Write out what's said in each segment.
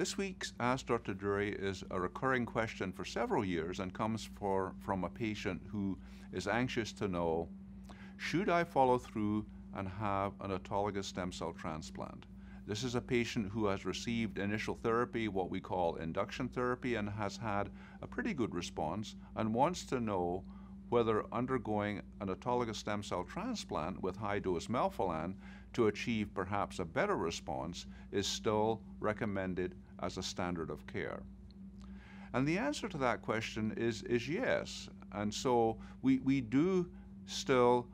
This week's Ask Dr. Durie is a recurring question for several years and comes for, from a patient who is anxious to know should I follow through and have an autologous stem cell transplant? This is a patient who has received initial therapy, what we call induction therapy, and has had a pretty good response and wants to know whether undergoing an autologous stem cell transplant with high dose melphalan to achieve perhaps a better response is still recommended as a standard of care. And the answer to that question is, is yes. And so we, we do still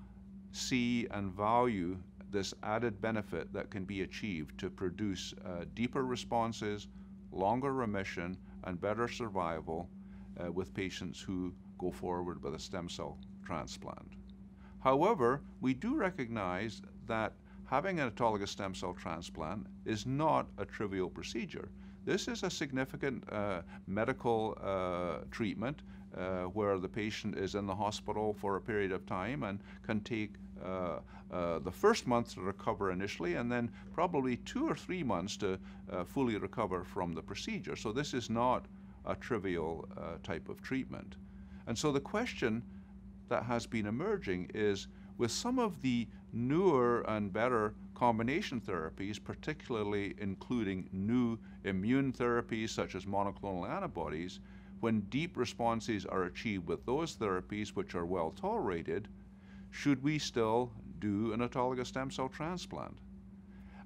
see and value this added benefit that can be achieved to produce uh, deeper responses, longer remission, and better survival uh, with patients who go forward with a stem cell transplant. However, we do recognize that having an autologous stem cell transplant is not a trivial procedure. This is a significant uh, medical uh, treatment uh, where the patient is in the hospital for a period of time and can take uh, uh, the first month to recover initially and then probably two or three months to uh, fully recover from the procedure. So this is not a trivial type of treatment. And so the question that has been emerging is with some of the newer and better combination therapies, particularly including new immune therapies such as monoclonal antibodies, when deep responses are achieved with those therapies which are well tolerated, should we still do an autologous stem cell transplant?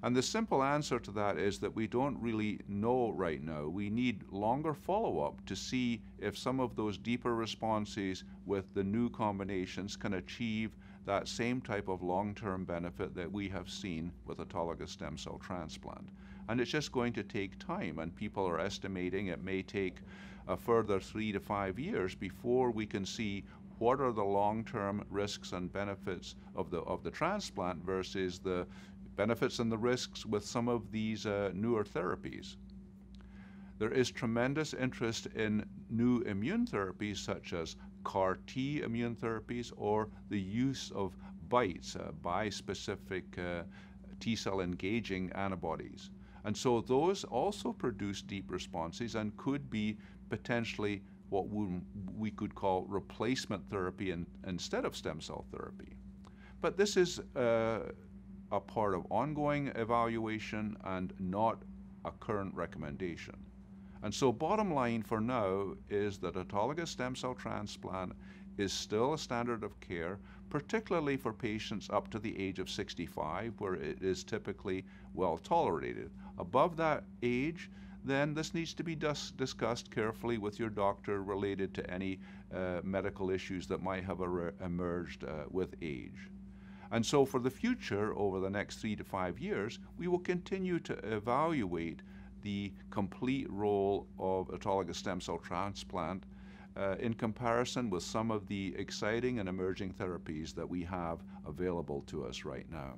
And the simple answer to that is that we don't really know right now. We need longer follow up to see if some of those deeper responses with the new combinations can achieve that same type of long term benefit that we have seen with autologous stem cell transplant. And it's just going to take time, and people are estimating it may take a further three to five years before we can see what are the long-term risks and benefits of the of the transplant versus the benefits and the risks with some of these uh, newer therapies. There is tremendous interest in new immune therapies such as CAR T immune therapies or the use of BiTEs, uh, bispecific uh, T cell engaging antibodies. And so those also produce deep responses and could be potentially what we could call replacement therapy in, instead of stem cell therapy. But this is uh, a part of ongoing evaluation and not a current recommendation. And so bottom line for now is that autologous stem cell transplant is still a standard of care, particularly for patients up to the age of 65, where it is typically well tolerated. Above that age, then this needs to be dis discussed carefully with your doctor related to any uh, medical issues that might have emerged uh, with age. And so for the future, over the next three to five years, we will continue to evaluate the complete role of autologous stem cell transplant uh, in comparison with some of the exciting and emerging therapies that we have available to us right now.